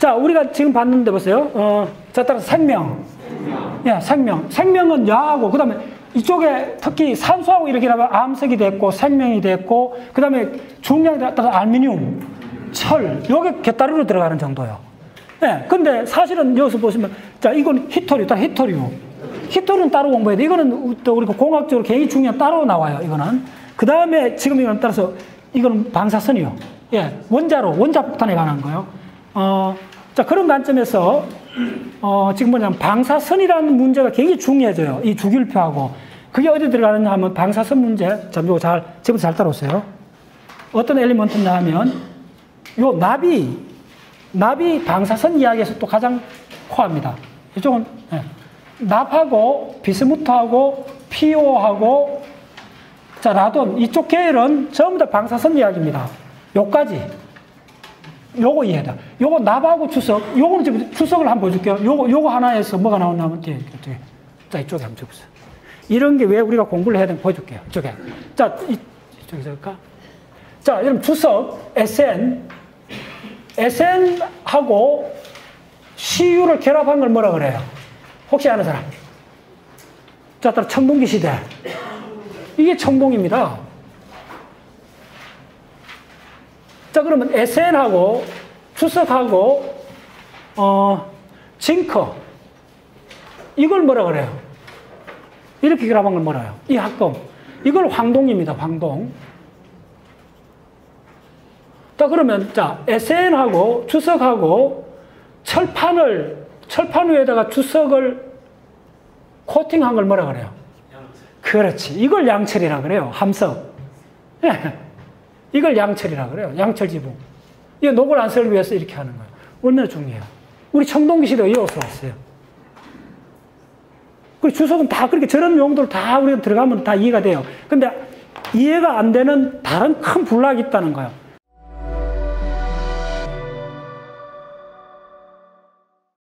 자, 우리가 지금 봤는데 보세요. 어, 자, 따라서 생명. 예, 생명. 생명은 야하고, 그 다음에 이쪽에 특히 산소하고 이렇게 하면 암석이 됐고, 생명이 됐고, 그 다음에 중량에 따라서 알미늄, 철, 요게 곁다리로 들어가는 정도예요. 예, 근데 사실은 여기서 보시면, 자, 이건 히토류, 다 히토류. 히토류는 따로 공부해야 돼. 이거는 또 우리가 공학적으로 굉장히 중요한 따로 나와요, 이거는. 그 다음에 지금 이거는 따라서, 이거는 방사선이요. 예, 원자로, 원자폭탄에 관한 거요. 어, 자, 그런 관점에서, 어, 지금 뭐냐면 방사선이라는 문제가 굉장히 중요해져요. 이 주기율표하고. 그게 어디 들어가느냐 하면 방사선 문제. 자, 이거 잘, 지금부터 잘 따라오세요. 어떤 엘리먼트냐 하면, 요 나비, 나비 방사선 이야기에서 또 가장 코어합니다. 이쪽은, 예. 납하고, 비스무트하고, 피오하고, 자, 라돈, 이쪽 계열은 전부 다 방사선 이야기입니다. 요까지. 요거 이해다. 요거 납하고 추석, 요거는 지금 추석을 한번 보여줄게요. 요거, 요거 하나에서 뭐가 나오냐면, 뒤에, 뒤에. 자, 이쪽에 한번 적어보세요. 이런 게 왜 우리가 공부를 해야 되는지 보여줄게요. 이쪽에. 자, 이, 이쪽에 적을까? 자, 여러분, 추석, SN, SN하고 CU를 결합한 걸 뭐라 그래요? 혹시 아는 사람? 자, 따라 청동기 시대. 이게 청동입니다. 자, 그러면 SN하고 추석하고 어, 징커 이걸 뭐라 그래요? 이렇게 결합한 걸 뭐라 해요? 이 합금. 이걸 황동입니다. 황동. 자, 그러면 자, SN하고 추석하고 철판을 철판 위에다가 주석을 코팅한 걸 뭐라 그래요? 그렇지. 이걸 양철이라 그래요. 함석. 예. 이걸 양철이라 그래요. 양철 지붕. 이게 녹을 안 쓰기 위해서 이렇게 하는 거예요. 얼마나 중요해요. 우리 청동기 시대가 이어서 왔어요. 그 주석은 다 그렇게 저런 용도로 다 우리가 들어가면 다 이해가 돼요. 근데 이해가 안 되는 다른 큰 분락이 있다는 거예요.